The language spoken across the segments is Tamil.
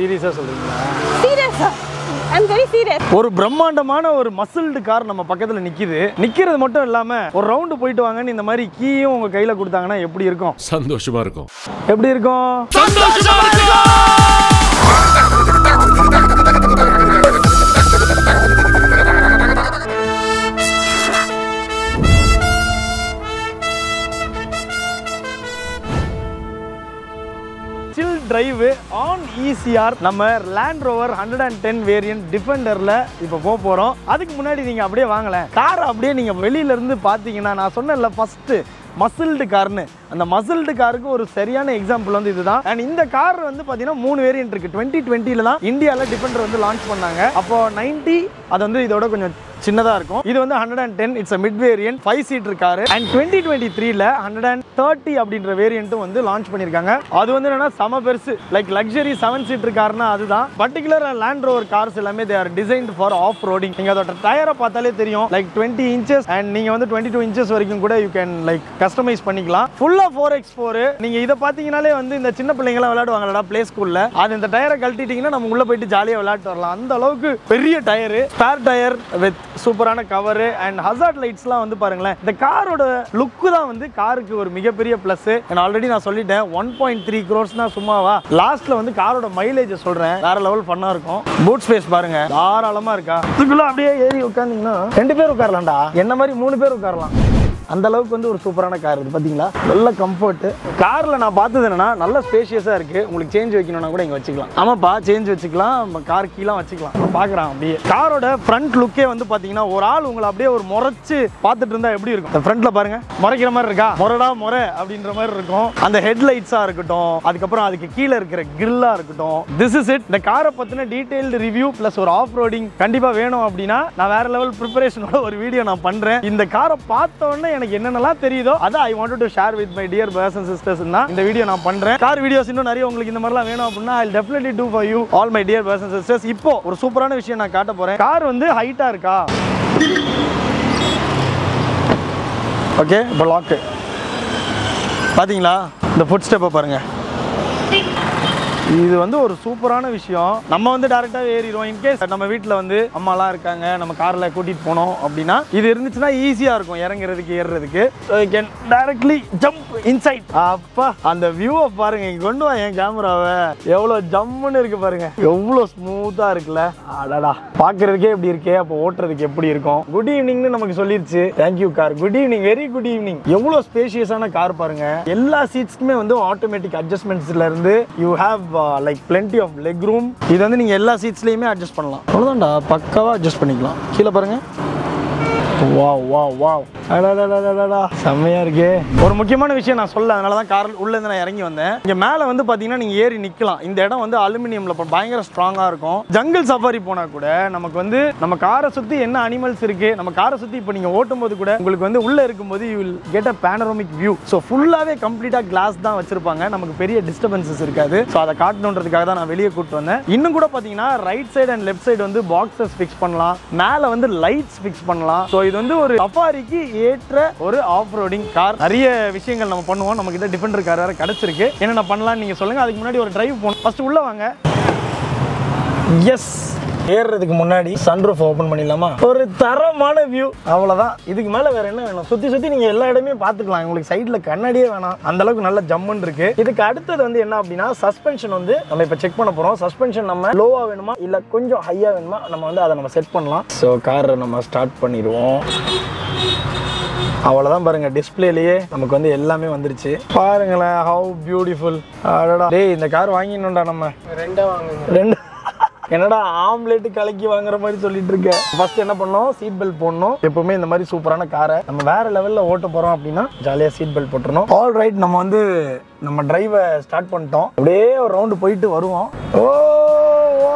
சீரியஸாக சொல்கிறீங்களா சீரியஸ்? ஐம் வெரி சீரியஸ் ஒரு பிரம்மாண்டமான ஒரு மசில்டு கார் நம்ம பக்கத்தில் நிற்கிது நிற்கிறது மட்டும் இல்லாமல் ஒரு ரவுண்டு போயிட்டு வாங்கன்னு இந்த மாதிரி கீயும் உங்கள் கையில் கொடுத்தாங்கன்னா எப்படி இருக்கும்? சந்தோஷமா இருக்கும். எப்படி இருக்கும்? சில் டிரைவு ஆன் ஈசிஆர் நம்ம Land Rover hundred and ten variant டிஃபெண்டரில் இப்போ போக போகிறோம் அதுக்கு முன்னாடி நீங்கள் அப்படியே வாங்கல கார் அப்படியே நீங்கள் வெளியிலேருந்து பார்த்தீங்கன்னா நான் சொன்னேன்ல ஃபஸ்ட்டு மசில்டு கார்னு அந்த மசில்டு காருக்கு ஒரு சரியான எக்ஸாம்பிள் வந்து இதுதான். அண்ட் இந்த கார் வந்து பார்த்தீங்கன்னா மூணு வேரியன்ட் இருக்கு. டுவெண்ட்டி டுவெண்ட்டியில் தான் இந்தியாவில் டிஃபெண்டர் வந்து லான்ச் பண்ணாங்க. அப்போ 90 அது வந்து இதோட கொஞ்சம் சின்னதாக இருக்கும். இது வந்து hundred and ten it's mid variant five seat இருக்காரு. அண்ட் டுவெண்ட்டி டுவெண்ட்டி த்ரீல ஹண்ட்ரட் அண்ட் தேர்ட்டி அப்படின்ற வேரியண்ட்டும் வந்து லான்ச் பண்ணியிருக்காங்க அது வந்து என்னன்னா சம பெருசு. லைக் லக்ஸரி செவன் சீட் இருக்காருன்னா அதுதான். பர்டிகுலர் லேண்ட் ரோவர் கார்ஸ் எல்லாமே they are designed for off roading நீங்கள் அதோட டயரை பார்த்தாலே தெரியும். லைக் டுவெண்ட்டி இன்ச்சஸ் அண்ட் நீங்கள் வந்து டுவெண்ட்டி டூ இன்ச்சஸ் வரைக்கும் கூட யூ கேன் லைக் கஸ்டமைஸ் பண்ணிக்கலாம். ஃபுல்லாக ஃபோர் எக்ஸ் ஃபோர் நீங்கள் இதை பார்த்தீங்கனாலே வந்து இந்த சின்ன பிள்ளைங்களாம் விளையாடுவாங்கடா ப்ளே ஸ்கூலில் அது இந்த டயரை கழட்டிட்டீங்கன்னா நம்ம உள்ளே போயிட்டு ஜாலியாக விளையாட்டு வரலாம். அந்த அளவுக்கு பெரிய டயரு ஸ்பேர் டயர் வித் சூப்பரான கவரு அண்ட் ஹசார்ட் லைட்ஸ்லாம் வந்து பாருங்களேன் இந்த காரோட லுக்கு தான் வந்து காருக்கு ஒரு மிகப்பெரிய ப்ளஸ் நான் ஆல்ரெடி நான் சொல்லிட்டேன் ஒன் பாயிண்ட் த்ரீ க்ரோர்ஸ்னா சும்மாவா. லாஸ்ட்ல வந்து காரோட மைலேஜ் சொல்றேன். வேற லெவல் பண்ணா இருக்கும். பூட் ஸ்பேஸ் பாருங்க தாராளமா இருக்கா. இதுக்குள்ள அப்படியே ஏறி உட்காந்தீங்கன்னா ரெண்டு பேர் உட்காரலாம்டா. என்ன மாதிரி மூணு பேர் உட்காரலாம். அந்த அளவுக்கு வந்து ஒரு சூப்பரான கார் இது பார்த்தீங்களா நல்ல கம்ஃபர்ட்டு காரில் நான் பார்த்தது என்னன்னா நல்ல ஸ்பேஷியஸாக இருக்குது உங்களுக்கு சேஞ்ச் வைக்கணும்னா கூட இங்கே வச்சுக்கலாம். ஆமாப்பா சேஞ்ச் வச்சுக்கலாம். கார் கீழே வச்சுக்கலாம். பார்க்குறான் அப்படியே. காரோட ஃப்ரண்ட் லுக்கே வந்து பார்த்தீங்கன்னா ஒரு ஆள் உங்களை அப்படியே ஒரு முறைச்சு பார்த்துட்டு இருந்தால் எப்படி இருக்கும்? இந்த பாருங்கள் பாருங்க. முறைக்கிற மாதிரி இருக்கா? முரடா முறை அப்படின்ற மாதிரி இருக்கும். அந்த ஹெட்லைட்ஸாக இருக்கட்டும். அதுக்கப்புறம் அதுக்கு கீழே இருக்கிற கிரில்லாக இருக்கட்டும். திஸ் இஸ் இட் இந்த காரை பற்றின டீட்டெயில்டு ரிவ்யூ ப்ளஸ் ஒரு ஆஃப் ரோடிங் கண்டிப்பாக வேணும் அப்படின்னா நான் வேறு லெவல் ப்ரிப்பரேஷனோட ஒரு வீடியோ நான் பண்ணுறேன் இந்த காரை பார்த்தோன்னே எனக்கு என்னென்னலாம் தெரியுதோ அதை I want to share with my dear brothers and sisters தான் இந்த வீடியோ நான் பண்றேன். கார் வீடியோஸ் இன்னும் நிறைய உங்களுக்கு இந்த மாதிரிலாம் வேணும் அப்படின்னா I definitely do for you all my dear brothers and sisters இப்போ ஒரு சூப்பரான விஷயம் நான் காட்ட போகிறேன் கார் வந்து ஹைட்டாக இருக்கா? ஓகே இப்போ லாக்கு பார்த்தீங்களா இந்த ஃபுட் ஸ்டெப்பை பாருங்க. இது வந்து ஒரு சூப்பரான விஷயம். நம்ம வந்து டேரெக்டாக ஏறிடுவோம். இன்கேஸ் நம்ம வீட்டில் வந்து அம்மாலாம் இருக்காங்க நம்ம காரில் கூட்டிகிட்டு போனோம் அப்படின்னா இது இருந்துச்சுன்னா ஈஸியாக இருக்கும் இறங்குறதுக்கு ஏறுறதுக்கு. கேன் டைரக்ட்லி ஜம்ப் இன்சைட் அப்பா அந்த வியூவை பாருங்க. இங்க கொண்டு வா என் கேமராவை எவ்வளோ ஜம்முன்னு இருக்கு பாருங்க. எவ்வளோ ஸ்மூத்தாக இருக்குல்ல. அடடா. பார்க்கறதுக்கே எப்படி இருக்கே. அப்போ ஓட்டுறதுக்கு எப்படி இருக்கும்? குட் ஈவினிங்னு நமக்கு சொல்லிருச்சு. Thank you car good evening very good evening எவ்வளோ ஸ்பேஷியஸான கார் பாருங்க. எல்லா சீட்ஸ்க்குமே வந்து ஆட்டோமேட்டிக் அட்ஜஸ்ட்மெண்ட்ஸ்ல இருந்து you have like plenty of leg room இது வந்து நீங்கள் எல்லா சீட்ஸ்லையுமே அட்ஜஸ்ட் பண்ணலாம். அவ்வளோதான்டா பக்காவாக அட்ஜஸ்ட் பண்ணிக்கலாம். கீழே பாருங்கள் வா வா வாவ் செம்மையா இருக்கே. ஒரு முக்கியமான விஷயம் நான் சொல்ல அதனால தான் கார் உள்ள இருந்து நான் இறங்கி வந்தேன். இங்க மேல வந்து பாத்தீங்கன்னா நீங்க ஏறி நிக்கலாம். இந்த இடம் வந்து அலுமினியம்ல பயங்கர ஸ்ட்ராங்கா இருக்கும். ஜங்கிள் சஃபாரி போனா கூட நமக்கு வந்து நம்ம காரை சுத்தி என்ன அனிமல்ஸ் இருக்கு நம்ம காரை சுத்தி இப்போ நீங்க ஓட்டும் போது கூட உங்களுக்கு வந்து உள்ள இருக்கும்போது you will get a panoramic view so ஃபுல்லாவே கம்ப்ளீட்டா கிளாஸ் தான் வச்சிருப்பாங்க. நமக்கு பெரிய டிஸ்டர்பன்சஸ் இருக்காது. ஸோ அதை காட்டணுன்றதுக்காக தான் நான் வெளியே கூட்டு வந்தேன். இன்னும் கூட பாத்தீங்கன்னா right side and left side வந்து பாக்ஸஸ் ஃபிக்ஸ் பண்ணலாம். மேல வந்து லைட்ஸ் ஃபிக்ஸ் பண்ணலாம். ஸோ இது வந்து ஒரு சஃபாரிக்கு ஏற்ற ஒரு ஆஃப் ரோடிங் கார் நிறைய விஷயங்கள் நம்ம பண்ணுவோம். நம்ம கிட்ட டிஃபெண்டர் கார் வேற கிடைச்சிருக்கு. என்னென்ன பண்ணலாம்னு நீங்க சொல்லுங்க. அதுக்கு முன்னாடி ஒரு டிரைவ் போகணும். ஃபர்ஸ்ட் உள்ள வாங்க. எஸ் ஏறுறதுக்கு முன்னாடி சன்ரூஃப் ஓபன் பண்ணிடலாமா? ஒரு தரமான வியூ அவ்வளவுதான். இதுக்கு மேல வேற என்ன வேணும்? சுத்தி சுத்தி நீங்க எல்லா இடமே பார்த்துக்கலாம். உங்களுக்கு சைடுல கண்ணாடியே வேணாம். அந்த அளவுக்கு நல்ல ஜம்முன்னு இருக்கு. இதுக்கு அடுத்தது வந்து என்ன அப்படின்னா சஸ்பென்ஷன் வந்து நம்ம இப்ப செக் பண்ண போறோம். சஸ்பென்ஷன் நம்ம லோவா வேணுமா இல்ல கொஞ்சம் ஹையா வேணுமா நம்ம வந்து அதை நம்ம செட் பண்ணலாம். ஸோ காரை நம்ம ஸ்டார்ட் பண்ணிடுவோம். அவ்வளோதான் பாருங்க. டிஸ்பிளேலயே நமக்கு வந்து எல்லாமே வந்துருச்சு. பாருங்களேன் ஹவு பியூட்டிஃபுல் அடடா. டேய் இந்த கார் வாங்கிடணும்டா நம்ம. ரெண்டா வாங்குங்க. ரெண்டு. என்னடா ஆம்லெட் கலக்கி வாங்குற மாதிரி சொல்லிட்டு இருக்க. ஃபர்ஸ்ட் என்ன பண்ணோம்? சீட் பெல்ட் போடணும். எப்பவுமே இந்த மாதிரி சூப்பரான காரை நம்ம வேற லெவல்ல ஓட்ட போறோம் அப்படின்னா ஜாலியா சீட் பெல்ட் போட்டுறணும் ஆல் ரைட் நம்ம வந்து நம்ம டிரைவை ஸ்டார்ட் பண்ணிட்டோம். அப்படியே ஒரு ரவுண்டு போயிட்டு வருவோம். ஓ ஓ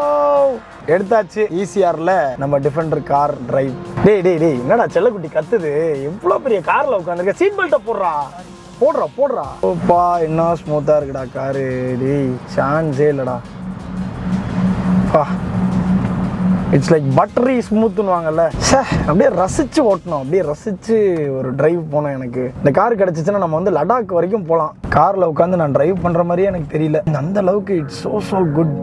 எடுத்தாச்சு. ஈசிஆர்ல நம்ம டிஃபெண்டர் கார் டிரைவ் டேய் டேய் டேய் என்னடா செல்லக்குட்டி கத்துது? எவ்வளோ பெரிய கார்ல உட்காந்துருக்க சீட் பெல்ட்டை போடுறா. போடுறா போடுறா. ஓப்பா என்ன ஸ்மூத்தா இருக்குடா காரு டேய் சான்ஸே இல்லடா. பா. இட்ஸ் லைக் பட்டரி ஸ்மூத்துன்னு சே அப்படியே ரசிச்சு ஓட்டணும். அப்படியே ரசிச்சு ஒரு டிரைவ் போனோம் எனக்கு. இந்த கார் கிடைச்சிச்சுன்னா நம்ம வந்து லடாக் வரைக்கும் போகலாம் காரில் உட்காந்து நான் டிரைவ் பண்ணுற மாதிரியே எனக்கு தெரியல. அந்த அளவுக்கு it's so so good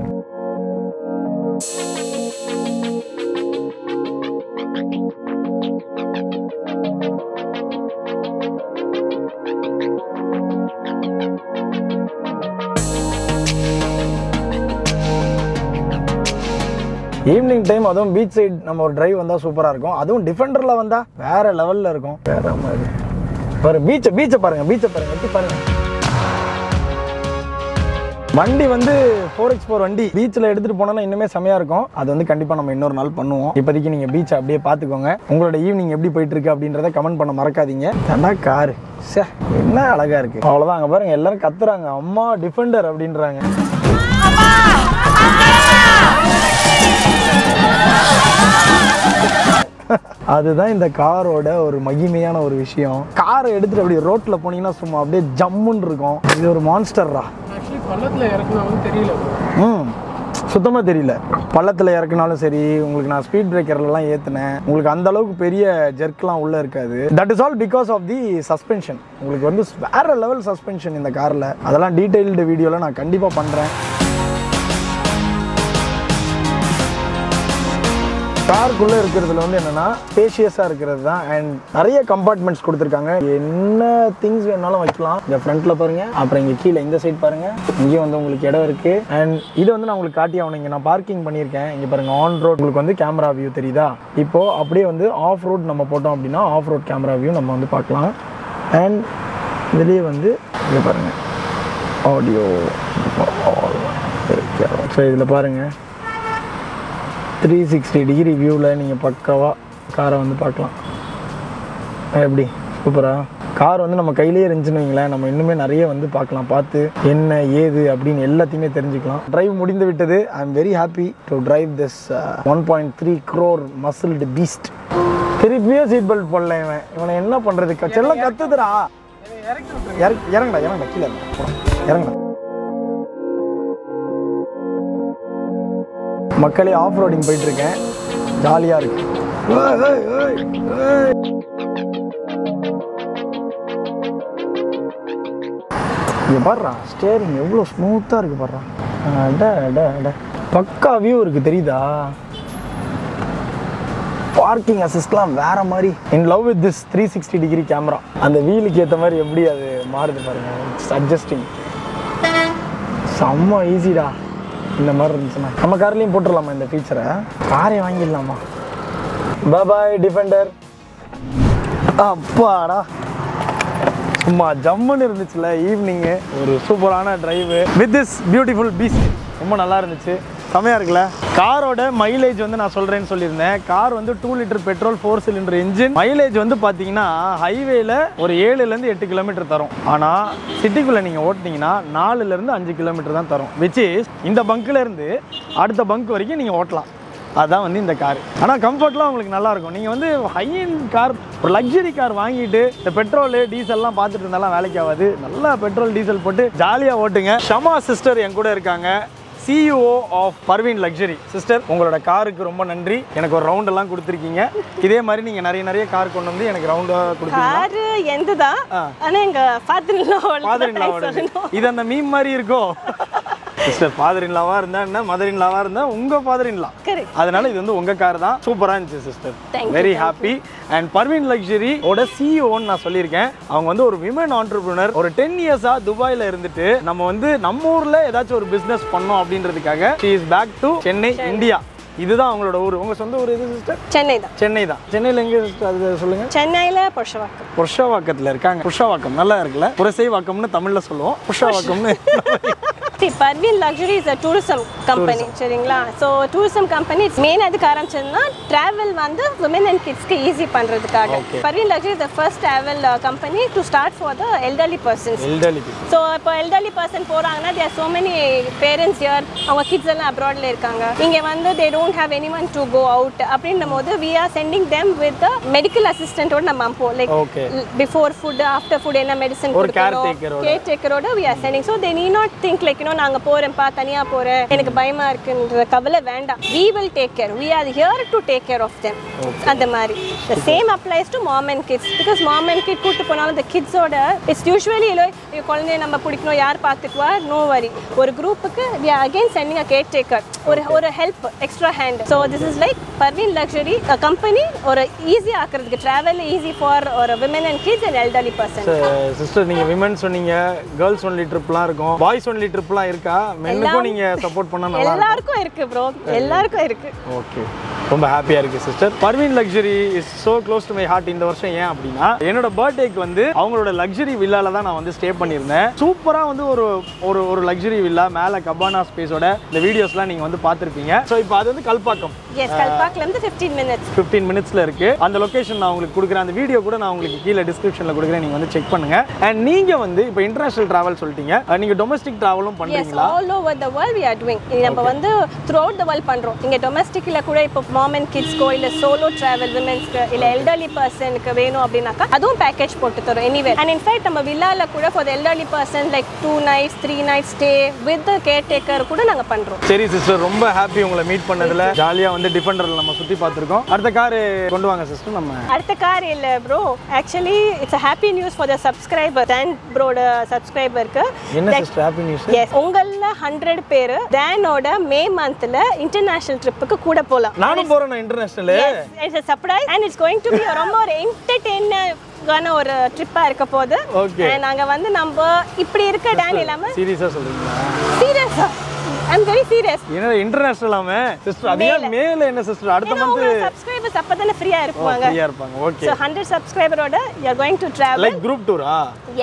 evening time அதுவும் பீச் சைடு நம்ம ஒரு டிரைவ் வந்தால் சூப்பராக இருக்கும். அதுவும் டிஃபெண்டரில் வந்தால் வேற லெவலில் இருக்கும். வேற மாதிரி. பாருங்க பீச்சை பீச்சை பாருங்க பீச்சை பாருங்க எட்டி பாருங்க. வண்டி வந்து ஃபோர் எக்ஸ் ஃபோர் வண்டி. பீச்சில் எடுத்துகிட்டு போனோம்னா இன்னுமே செமையாக இருக்கும். அது வந்து கண்டிப்பாக நம்ம இன்னொரு நாள் பண்ணுவோம். இப்போதைக்கு நீங்கள் பீச்சை அப்படியே பார்த்துக்கோங்க. உங்களோட ஈவினிங் எப்படி போயிட்டு இருக்கு அப்படின்றத கமெண்ட் பண்ண மறக்காதீங்க. ஏன்னா காரு சே என்ன அழகாக இருக்குது அவ்வளோதான் அங்கே பாருங்கள் எல்லாரும் கத்துறாங்க. அம்மா டிஃபெண்டர் அப்படின்றாங்க. அதுதான் இந்த காரோட ஒரு மகிமையான ஒரு விஷயம். காரை எடுத்துட்டு அப்படி ரோட்ல போனீங்கன்னா சும்மா அப்படியே ஜம்முன்னு இருக்கும். இது ஒரு மான்ஸ்டர்ரா தெரியல. ம். சுத்தமாக தெரியல. பள்ளத்தில் இறக்குனாலும் சரி உங்களுக்கு நான் ஸ்பீட் பிரேக்கர்லாம் ஏற்றினேன் உங்களுக்கு அந்த அளவுக்கு பெரிய ஜெர்க்லாம் உள்ளே இருக்காது. That is all because of the suspension உங்களுக்கு வந்து வேற லெவல் சஸ்பென்ஷன் இந்த காரில். அதெல்லாம் டீட்டெயில்டு வீடியோவில் நான் கண்டிப்பாக பண்ணுறேன் காருக்குள்ளே இருக்கிறதுல வந்து என்னென்னா ஸ்பேஷியஸாக இருக்கிறது தான். அண்ட் நிறைய கம்பார்ட்மெண்ட்ஸ் கொடுத்துருக்காங்க. என்ன திங்ஸ் வேணாலும் வைக்கலாம். இந்த ஃப்ரண்ட்டில் பாருங்க. அப்புறம் இங்கே கீழே இந்த சைடு பாருங்க. இங்கேயும் வந்து உங்களுக்கு இடம் இருக்கு. அண்ட் இது வந்து நான் உங்களுக்கு காட்டி ஆகணும். இங்கே நான் பார்க்கிங் பண்ணியிருக்கேன். இங்கே பாருங்க ஆன் ரோட் உங்களுக்கு வந்து கேமரா வியூ தெரியுதா? இப்போ அப்படியே வந்து ஆஃப் ரோட் நம்ம போட்டோம் அப்படின்னா ஆஃப் ரோட் கேமரா வியூ நம்ம வந்து பார்க்கலாம். அண்ட் இதுலேயே வந்து இங்கே பாருங்க. ஆடியோ ஸோ இதில் பாருங்கள் த்ரீ சிக்ஸ்டி டிகிரி வியூவில் நீங்கள் பக்காவாக காரை வந்து பார்க்கலாம். எப்படி? சூப்பரா? கார் வந்து நம்ம கையிலேயே இருந்துச்சுன்னு வைங்களேன் நம்ம இன்னுமே நிறைய வந்து பார்க்கலாம். பார்த்து என்ன ஏது அப்படின்னு எல்லாத்தையுமே தெரிஞ்சுக்கலாம். டிரைவ் முடிந்து விட்டது. I am very happy to drive this one point three crore muscled beast திருப்பியும் சீட் பெல்ட் போடல இவன். இவனை என்ன பண்ணுறது செல்லம் கத்துதுடா. இறக்கு இறங்கடா இறங்கடா கீழே இறங்கடா. மக்களே ஆஃப் ரோடிங் போயிட்டு இருக்கேன் ஜாலியாக இருக்கு பாடுறான் பாடுறா ஸ்டேரிங் எவ்வளோ ஸ்மூத்தாக இருக்கு பாடுறான் அட அட அட. பக்கா வியூ இருக்கு தெரியுதா? பார்க்கிங் அசிஸ்ட்லாம் வேற மாதிரி. In love with this three sixty degree camera அந்த வீலுக்கு ஏற்ற மாதிரி எப்படி அது மாறுது பாருங்க. அட்ஜஸ்டிங் செம்ம ஈஸிடா இந்த மாதிரி இருந்துச்சுன்னா நம்ம கார்லேயும் போட்டுடலாமா இந்த ஃபீச்சரை காரே வாங்கிடலாமா? பாய் டிஃபெண்டர் அப்பாடா. சும்மா ஜம்முன்னு இருந்துச்சுல ஈவினிங்கு ஒரு சூப்பரான drive with this beautiful beach ரொம்ப நல்லா இருந்துச்சு. செம்மையாக இருக்குல்ல? காரோட மைலேஜ் வந்து நான் சொல்கிறேன்னு சொல்லியிருந்தேன். கார் வந்து two litre petrol four cylinder engine mileage வந்து பார்த்தீங்கன்னா ஹைவேல ஒரு ஏழுலேருந்து எட்டு கிலோமீட்டர் தரும். ஆனால் சிட்டிக்குள்ளே நீங்கள் ஓட்டினீங்கன்னா நாலுலேருந்து அஞ்சு கிலோமீட்டர் தான் தரும். விச் இஸ் இந்த பங்க்ல இருந்து அடுத்த பங்க் வரைக்கும் நீங்கள் ஓட்டலாம். அதான் வந்து இந்த கார். ஆனால் கம்ஃபர்ட்லாம் உங்களுக்கு நல்லா இருக்கும். நீங்கள் வந்து ஹையன் கார் ஒரு லக்ஸரி கார் வாங்கிட்டு இந்த பெட்ரோலு டீசல்லாம் பார்த்துட்டு இருந்தாலும் வேலைக்கு ஆகாது. நல்லா பெட்ரோல் டீசல் போட்டு ஜாலியாக ஓட்டுங்க. ஷமா சிஸ்டர் என் கூட இருக்காங்க. CEO of Parveen Luxury sister உங்களோட காருக்கு ரொம்ப நன்றி. எனக்கு ஒரு ரவுண்ட் எல்லாம் கொடுத்துருக்கீங்க. இதே மாதிரி நீங்கள் நிறைய நிறைய கார் கொண்டு வந்து எனக்கு ரவுண்டாக கொடுத்தீங்க காரு எந்ததான் ஆனா எங்க ஃபாதர் இது. அந்த மீம் மாதிரி இருக்கோ? சிஸ்டர் ஃபாதர் இன் லாவா இருந்தா என்ன? மதர் இன் லாவா இருந்தா உங்க ஃபாதர் இன் லா Correct. அதனால இது வந்து உங்க கார் தான். சூப்பரா இருந்துச்சு sister very happy and Parveen Luxury ஓட சிஇஓன்னு நான் சொல்லியிருக்கேன். அவங்க வந்து ஒரு விமன் ஆண்டர்பிரினர் ஒரு டென் இயர்ஸா துபாயில இருந்துட்டு நம்ம வந்து நம்ம ஊர்ல ஏதாச்சும் ஒரு பிசினஸ் பண்ணோம் அப்படின்றதுக்காக she is back to Chennai India இதுதான் அவங்களோட ஊர். உங்க சொந்த ஊர் எது சிஸ்டர் சென்னை தான். சென்னை தான். சென்னையில் எங்க அது சொல்லுங்க. சென்னையில புருஷவாக்கம் புருஷவாக்கத்தில் இருக்காங்க. புருஷவாக்கம் நல்லா இருக்குல்ல? புரசை வாக்கம்னு தமிழ்ல சொல்லுவோம். புருஷவாக்கம்னு See, Parveen Luxury is a tourism company சரிங்களா? ஸோ டூரிசம் கம்பெனி மெயின் அதுக்கு ஆரம்பிச்சதுன்னா ட்ராவல் வந்து விமன் அண்ட் கிட்ஸ்க்கு ஈஸி பண்ணுறதுக்காக. Parveen Luxury is the first travel company to start for the elderly persons so இப்போ எல்டர்லி பர்சன் போகிறாங்கன்னா there so many parents year அவங்க கிட்ஸ் எல்லாம் அப்ராட்ல இருக்காங்க. இங்கே வந்து they don't have any one to go out அப்படின்னும் போது we are sending them with medical அசிஸ்டன்ட்டோட நம்ம அனுப்புவோம். Like. Before food after food என்ன medicine. Care டேக்கரோட we are sending so they need not think like இன்னும் நாங்கள் போகிறேன்ப்பா தனியாக போகிறேன் எனக்கு பயமா இருக்குன்ற கவலை வேண்டாம். We will take care we are here to take care of them அந்த மாதிரி. The same applies to mom and kids because mom and kid கூட்டு போனாலும் இந்த கிட்ஸோட இட்ஸ் யூஸ்வலி இல்லை குழந்தைய நம்ம பிடிக்கணும் யார் பார்த்துக்குவா? நோ வரி ஒரு குரூப்புக்கு we are again sending a care taker ஒரு ஒரு help extra hand so this is like Parveen Luxury company ஒரு ஈஸி ஆக்குறதுக்கு ட்ராவல் ஈஸி ஃபார் ஒரு women and kids and elderly person sister நீங்கள் விமன் சொன்னீங்க கேர்ள்ஸ் ஒன்லி ட்ரிப்லாம் இருக்கும். பாய்ஸ் ஒன்லி ட்ரிப்லாம் இருக்கா? மென்னுக்கும் நீங்க சப்போர்ட் பண்ணா நல்லா எல்லாருக்கும் இருக்கு ப்ரோ எல்லாருக்கும் இருக்கு. ஓகே ரொம்ப ஹாப்பியாக இருக்குது sister Parveen Luxury is so close to my heart இந்த வருஷம் ஏன் அப்படின்னா என்னோட பர்த்டேக்கு வந்து அவங்களோட லக்ஸரி வில்லால தான் நான் வந்து ஸ்டே பண்ணியிருந்தேன். சூப்பராக வந்து ஒரு ஒரு ஒரு லக்ஸரி வில்லா மேலே கபானா ஸ்பேஸோட இந்த வீடியோஸ்லாம் நீங்கள் வந்து பார்த்துருப்பீங்க. ஸோ இப்போ அது வந்து கல்பாக்கம். இருந்து 15 மினிட்ஸ் ஃபிஃப்டீன் மினிட்ஸில் இருக்கு. அந்த லொகேஷன் நான் உங்களுக்கு கொடுக்குறேன். அந்த வீடியோ கூட நான் உங்களுக்கு கீழே டிஸ்கிரிப்ஷனில் கொடுக்குறேன். நீங்கள் வந்து செக் பண்ணுங்க. அண்ட் நீங்கள் வந்து இப்போ இன்டர்நேஷனல் ட்ராவல் சொல்லிட்டீங்க. நீங்கள் டொமஸ்டிக் ட்ராவலும் பண்ணுறீங்களா all over the world we are doing நம்ம வந்து த்ரூ அவுட் த வேர்ல்ட் பண்றோம். இங்க டொமஸ்டிக்ல கூட இப்போ மாம் அண்ட் கிட்ஸ்க்கோ இல்ல சோலோ டிராவல் விமென்ஸ்க்கு இல்ல எல்டர்லி பர்சனுக்கு வேணும் அப்படின்னாக்கா அதுவும் பேக்கேஜ் போட்டு தரோம் எனிவே அண்ட் இன்ஃபேக்ட் நம்ம வில்லால கூட for elderly person like two nights three nights stay with caretaker கூட நாங்க பண்றோம். சரி சிஸ்டர் ரொம்ப ஹாப்பி உங்களை மீட் பண்ணதுல. ஜாலியாக வந்து டிஃபெண்டரில் நம்ம சுற்றி பார்த்துருக்கோம். அடுத்த காரு கொண்டு வாங்க சிஸ்டர் நம்ம. அடுத்த கார் இல்ல bro actually it's happy news for the subscriber Dan ப்ரோட சப்ஸ்கிரைபருக்கு என்ன சிஸ்டர் ஹாப்பி நியூஸ் எஸ் உங்கள ஹண்ட்ரட் பேர் டேனோட மே மந்த்ல இன்டர்நேஷனல் ட்ரிப்புக்கு கூட போலாம். நானும் international it's a surprise and it's going to be ரொம்ப ஒரு என்டர்டெய்னரான ஒரு ட்ரிப்பா இருக்க போகுது. நாங்க வந்து நம்ம இப்படி இருக்க டேன் இல்லாம சீரியஸாக சொல்கிறீங்களா சீரியஸா ஐம் வெரி சீரியஸ் என்ன இன்டர்நேஷனலாமே சிஸ்டர் அதே மேல. என்ன சிஸ்டர் அடுத்த மந்த் சப்ஸ்கிரைபர்ஸ் அப்பதானே ஃப்ரீயா இருப்பாங்க. ஃப்ரீயாக இருப்பாங்க. Okay so hundred சப்ஸ்கிரைபரோட you going to travel like group டூரா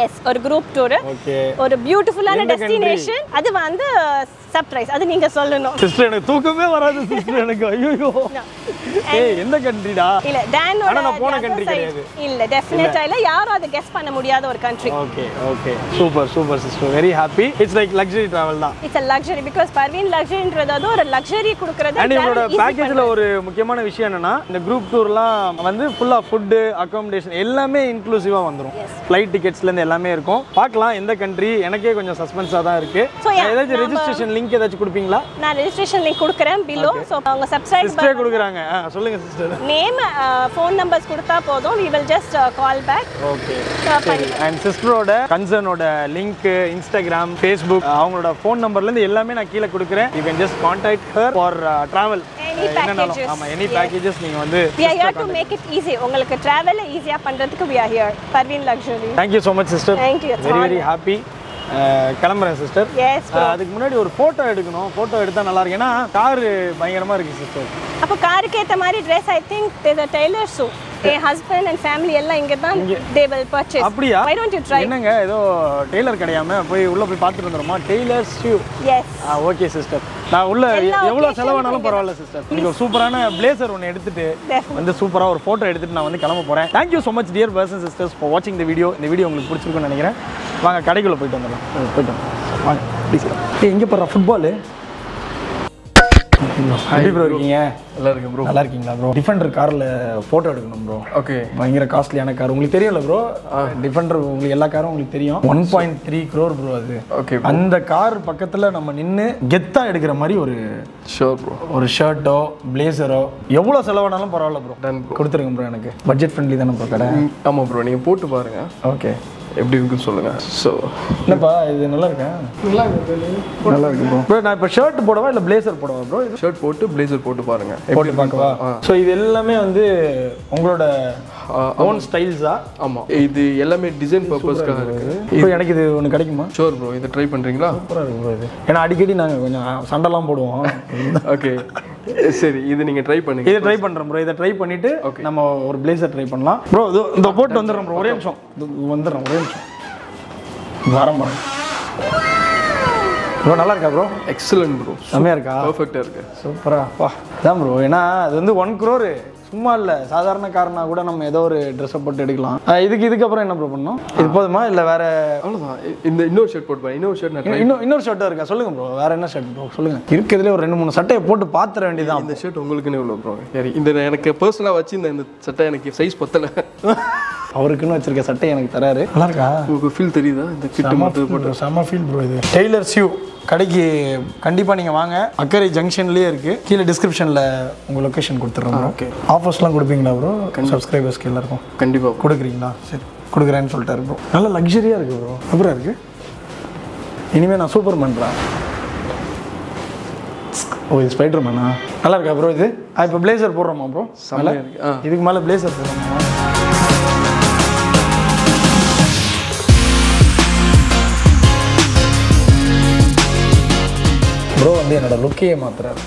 yes ஒரு குரூப் டூர் ஓகே ஒரு பியூட்டிஃபுல்லான? டெஸ்டினேஷன் அது வந்து சர்ப்ரைஸ் அது நீங்க சொல்லணும். சிஸ்டர் எனக்கு தூக்கமே வராது சிஸ்டர் எனக்கு. ஐயோ ஏய் எந்த கண்ட்ரிடா இல்ல டேனோட நான் போன side- கிடையாது. இல்ல டெஃபினட்டா இல்ல. யாரும் அதை கெஸ் பண்ண முடியாத ஒரு country okay okay super super sister very happy it's like luxury travel தான். It's a luxury because Parveen லக்ஸரின்றது அது ஒரு லக்ஸரி கொடுக்கறது அண்ட் இவங்களோட பேக்கேஜில் ஒரு முக்கியமான விஷயம் என்னன்னா இந்த குரூப் டூர்லாம் வந்து ஃபுல்லாக ஃபுட்டு அக்காமடேஷன் எல்லாமே இன்க்ளூசிவாக வந்துடும் ஃப்ளைட் டிக்கெட்ஸ்லேருந்து எல்லாமே இருக்கும். பார்க்கலாம் எந்த கண்ட்ரி எனக்கே கொஞ்சம் சஸ்பென்ஸாக தான் இருக்கு. ஏதாச்சும் ரெஜிஸ்ட்ரேஷன் லிங்க் ஏதாச்சும் கொடுப்பீங்களா? நான் ரெஜிஸ்ட்ரேஷன் லிங்க் கொடுக்குறேன் பிலோ ஸோ அவங்க சிஸ்டரே சப்ஸ்கிரைப் கொடுக்குறாங்க. ஆ சொல்லுங்க சிஸ்டர் நேம் ஃபோன் நம்பர்ஸ் கொடுத்தா போதும். We will just call back okay and சிஸ்டரோட கன்சர்னோட லிங்க் இன்ஸ்டாகிராம் ஃபேஸ்புக் அவங்களோட ஃபோன் நம்பர்லேருந்து எல்லாமே நான் கீழே கொடுக்குறேன். You can just contact her for travel என்னன்னாலும். ஆமாம் எனி Yes. பேக்கேஜஸ் நீங்கள் வந்து we are here to make it easy உங்களுக்கு ட்ராவலை ஈஸியாக பண்ணுறதுக்கு we are here Parveen luxury thank you so much sister very happy கிளம்புறேன் சிஸ்டர் எஸ் அதுக்கு முன்னாடி ஒரு ஃபோட்டோ எடுக்கணும். ஃபோட்டோ எடுத்தால் நல்லா இருக்கு ஏன்னா காரு பயங்கரமாக இருக்குது சிஸ்டர் அப்போ காருக்கு ஏற்ற மாதிரி dress I think tailor shoe N husband and family எல்லாம் இங்கே தான் தே வில் பர்ச்சேஸ் அப்படியா? வை டோன்ட் யூ ட்ரை என்னங்க ஏதோ டெய்லர் கிடையாம போய் உள்ளே போய் பார்த்துட்டு வந்துடுமா tailor shoe yes ah okay sister நான் உள்ள எவ்வளோ செலவானாலும் பரவாயில்ல சிஸ்டர் நீங்கள் ஒரு சூப்பரான பிளேசர் ஒன்று எடுத்துட்டு வந்து சூப்பராக ஒரு ஃபோட்டோ எடுத்துட்டு நான் வந்து கிளம்ப போகிறேன் thank you so much dear person sisters for வாட்சிங் இந்த வீடியோ இந்த வீடியோ உங்களுக்கு பிடிச்சிருக்குன்னு நினைக்கிறேன். வாங்க கடைக்குள்ளே போயிட்டு வந்துடலாம். போயிட்டு வாங்க ப்ளீஸ் எங்கே போடுற? ஃபுட்பாலு எப்படி ப்ரோ இருக்கீங்க? நல்லா இருக்கு ப்ரோ நல்லா இருக்கீங்களா ப்ரோ டிஃபெண்டர் காரில் ஃபோட்டோ எடுக்கணும் ப்ரோ ஓகே பயங்கர காஸ்ட்லியான கார் உங்களுக்கு தெரியல ப்ரோ டிஃபெண்டர் உங்களுக்கு எல்லா காரும் உங்களுக்கு தெரியும். One point three crore bro அது. ஓகே அந்த கார் பக்கத்தில் நம்ம நின்று கெத்தா எடுக்கிற மாதிரி ஒரு ஷோர் ப்ரோ ஒரு ஷர்ட்டோ பிளேசரோ எவ்வளோ செலவானாலும் பரவாயில்ல ப்ரோ. கொடுத்துருங்க ப்ரோ எனக்கு. பட்ஜெட் ஃப்ரெண்ட்லி தானே ப்ரோ கடை. ஆமாம் ப்ரோ நீங்கள் போட்டு பாருங்க. ஓகே எப்படி இருக்குன்னு சொல்லுங்க. ஸோ என்னப்பா இது நல்லா இருக்கா நல்லா இருக்கு நல்லா இருக்கு ப்ரோ ப்ரோ நான் இப்போ ஷர்ட் போடவா இல்லை பிளேசர் போடவா ப்ரோ ஷர்ட் போட்டு பிளேசர் போட்டு பாருங்க. போட்டு பார்க்கவா? ஸோ இது எல்லாமே வந்து உங்களோட ஓன் ஸ்டைல்ஸா ஆமாம் இது எல்லாமே டிசைன் பர்பஸ்க்காக இருக்குது இப்போ எனக்கு இது ஒன்று கிடைக்குமா? ஷோர் ப்ரோ இதை ட்ரை பண்ணுறீங்களா சூப்பராக இருக்கு ப்ரோ இது. ஏன்னா அடிக்கடி நாங்கள் கொஞ்சம் சண்டைலாம் போடுவோம். ஓகே சரி இது நீங்கள் ட்ரை பண்ணுங்க. இதை ட்ரை பண்ணுறோம் ப்ரோ இதை ட்ரை பண்ணிட்டு நம்ம ஒரு பிளேசர் ட்ரை பண்ணலாம். ப்ரோ இது இந்த போட்டு வந்துடுறோம் ப்ரோ ஒரே நிமிஷம். வந்துடுறோம் ஒரே நிமிஷம். வரம் ப்ரோ ப்ரோ நல்லா இருக்கா ப்ரோ எக்ஸலன்ட் ப்ரோ செம்மையா இருக்கா? பர்ஃபெக்டாக இருக்கு. சூப்பரா வா அதான் ப்ரோ ஏன்னா அது வந்து ஒன் க்ரோரு சும்மா இல்லை சாதாரண காரனா கூட நம்ம ஏதோ ஒரு ட்ரெஸ்ஸை போட்டு எடுக்கலாம். இதுக்கு இதுக்கப்புறம் என்ன ப்ரோ பண்ணணும்? இது போதுமா? இல்லை வேற அவ்வளோதான் இந்த இன்னொரு ஷர்ட் போட்டு இன்னொரு ஷர்ட் இன்னும் இன்னொரு ஷர்ட்டாக இருக்கா? சொல்லுங்க ப்ரோ வேற என்ன ஷர்ட் ப்ரோ சொல்லுங்க. இருக்கிறதுலே ஒரு ரெண்டு மூணு சட்டையை போட்டு பார்த்துட வேண்டியதான் இந்த ஷர்ட் உங்களுக்குன்னு இவ்வளோ ப்ரோ சரி. இந்த எனக்கு பர்சனலாக வச்சு இந்த இந்த சட்டை எனக்கு சைஸ் பத்தலை. அவருக்குன்னு வச்சிருக்க சட்டை எனக்கு தராரு. நல்லா இருக்கா? உங்களுக்கு ஃபீல் தெரியுதா? இந்த கிட்ட மட்டும் போட்டு. செம்ம ஃபீல் ப்ரோ இது. டெய்லர் சியூ கடைக்கு கண்டிப்பாக நீங்கள் வாங்க. அக்கறை ஜங்ஷன்லேயே இருக்குது கீழே டிஸ்கிரிப்ஷனில் உங்கள் லொக்கேஷன் கொடுத்துட்றோம் ஓகே ஆஃபர்ஸ்லாம் கொடுப்பீங்களா ப்ரோ சப்ஸ்கிரைபர்ஸ்க்கு எல்லாருக்கும்? கண்டிப்பாக கொடுக்குறீங்களா? சரி கொடுக்குறேன்னு சொல்லிட்டாரு ப்ரோ நல்ல லக்ஸரியாக இருக்குது ப்ரோ அப்புறம் இருக்குது இனிமேல் நான் சூப்பர் மேன்ரா ஓ இது ஸ்பைடர் மேனா நல்லா இருக்கா ப்ரோ இது? இப்போ பிளேசர் போடுறோமா ப்ரோ இதுக்கு மேலே பிளேசர் போடுறோமா? வந்து என்னோட லுக்கையே மாத்துறாரு.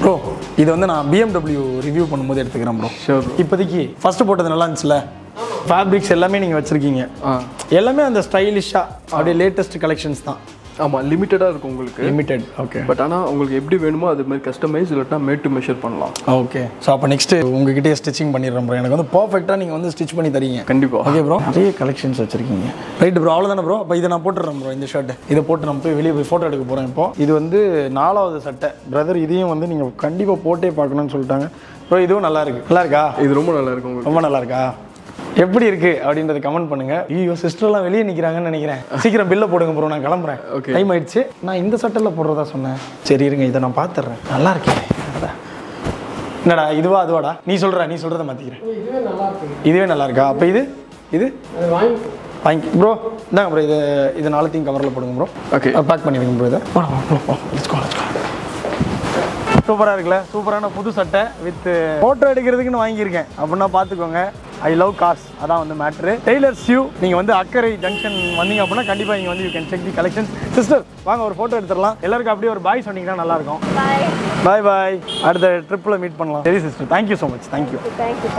ப்ரோ இது வந்து நான் BMW ரிவ்யூ பண்ணும்போது எடுத்துக்கிறேன் ப்ரோ ஷோர் இப்போதைக்கு ஃபர்ஸ்ட் போட்டது நல்லா இருந்துச்சுல? ஃபேப்ரிக்ஸ் எல்லாமே நீங்கள் வச்சுருக்கீங்க. எல்லாமே அந்த ஸ்டைலிஷாக அப்படியே லேட்டஸ்ட் கலெக்ஷன்ஸ் தான். ஆமாம் லிமிட்டடாக இருக்கும் உங்களுக்கு. லிமிட்டெட் ஓகே பட் ஆனால் உங்களுக்கு எப்படி வேணுமோ அது மாதிரி கஸ்டமைஸ் இல்லாட்டா மேட் டு மெஷர் பண்ணலாம். ஓகே ஸோ அப்போ நெக்ஸ்ட்டு உங்ககிட்டயே ஸ்டிச்சிங் பண்ணிடுறேன் ப்ரோ எனக்கு வந்து பர்ஃபெக்டாக நீங்கள் வந்து ஸ்டிச் பண்ணி தரீங்க. கண்டிப்பாக ஓகே ப்ரோ நிறைய கலெக்ஷன்ஸ் வச்சிருக்கீங்க. ரைட் ப்ரோ அவ்வளோதானே ப்ரோ அப்போ இதை நான் போட்டுறேன் ப்ரோ இந்த ஷர்ட் இதை போட்டு நம்ம போய் வெளியே போய் ஃபோட்டோ எடுக்க போகிறேன் இப்போ. இது வந்து நாலாவது சட்டை. பிரதர் இதையும் வந்து நீங்கள் கண்டிப்பாக போட்டே பார்க்கணும்னு சொல்லிட்டாங்க. ப்ரோ இதுவும் நல்லா இருக்கு. நல்லா இருக்கா? இது ரொம்ப நல்லா இருக்கும் உங்களுக்கு. ரொம்ப நல்லா இருக்கா? எப்படி இருக்கு அப்படின்றத கமெண்ட் பண்ணுங்க. ஐயோ சிஸ்டர்லாம் வெளியே நிற்கிறாங்கன்னு நினைக்கிறேன். சீக்கிரம் பில்ல போடுங்க ப்ரோ நான் கிளம்புறேன். Okay. டைம் ஆயிடுச்சு. நான் இந்த சட்டையில் போடுறதா சொன்னேன். சரி இருங்க இதை நான் பார்த்துட்றேன் நல்லா இருக்கே. அதான். என்னடா இதுவா அதுவாடா? நீ சொல்ற நீ சொல்றத மாத்திக்கிறேன். இதுவே நல்லா இருக்கா. அப்போ இது? இது? வாங்கி ப்ரோ இந்தாங்க ப்ரோ இது இது நாளைத்தையும் கவரில் போடுங்க ப்ரோ ஓகே பேக் பண்ணிடுங்க ப்ரோ இதை. சூப்பராக இருக்குல்ல. சூப்பரான புது சட்டை வித் ஃபோட்டோ எடுக்கிறதுக்குன்னு வாங்கியிருக்கேன். அப்படின்னா பார்த்துக்கோங்க ஐ லவ் கார்ஸ் அதான் வந்து மேட்ரு டெய்லர் ஷியூ நீங்கள் வந்து அக்கறை ஜங்ஷன் வந்தீங்க அப்படின்னா கண்டிப்பாக நீங்கள் வந்து you can check the collection sister வாங்க ஒரு ஃபோட்டோ எடுத்துடலாம். எல்லாருக்கும் அப்படியே ஒரு பாய் சொன்னீங்கன்னா நல்லாயிருக்கும். பாய் பாய் பாய் அடுத்த ட்ரிப்பில் மீட் பண்ணலாம். சரி sister thank you so much thank you thank you